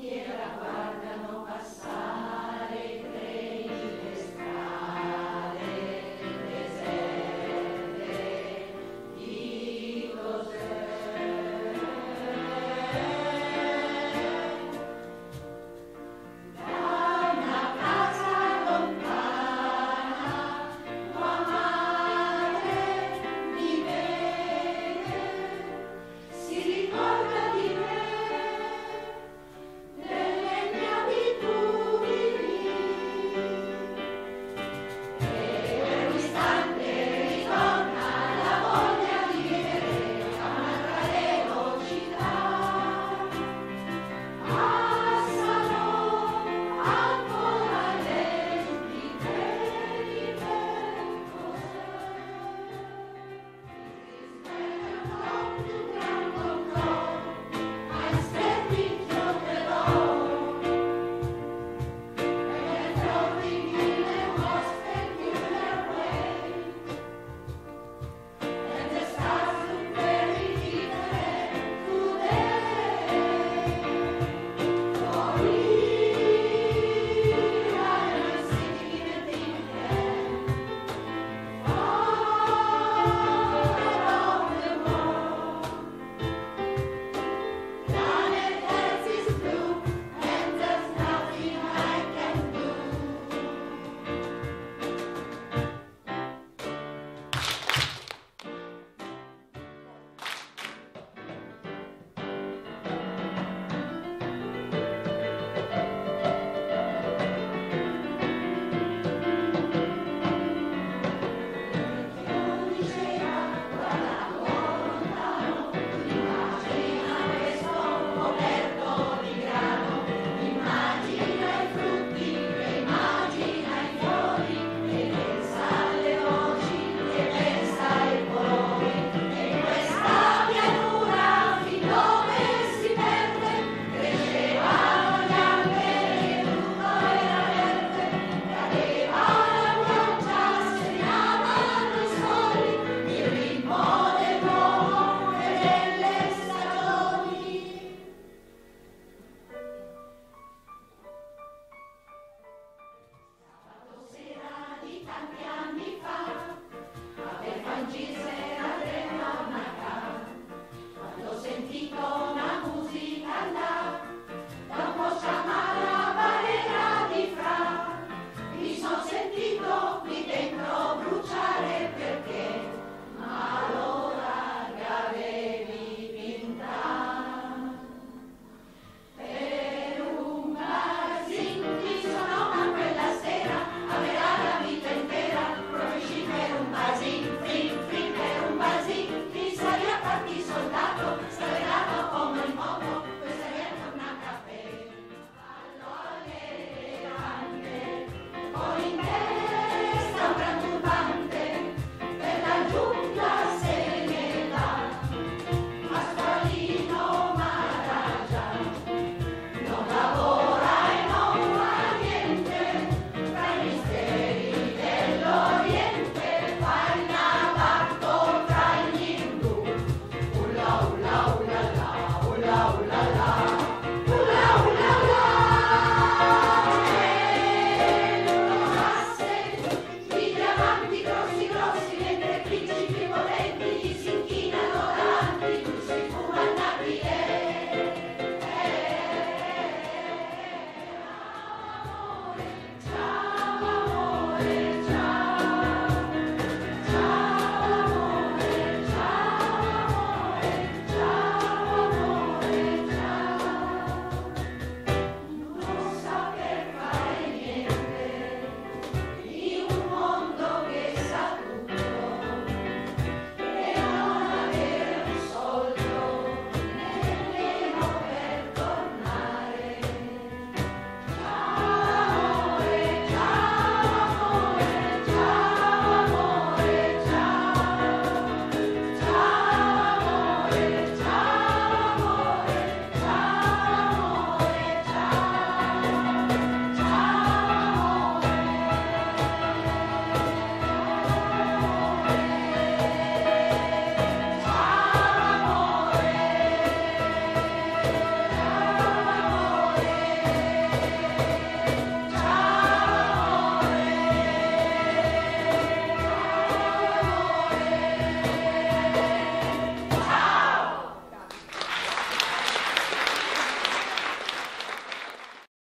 Yeah.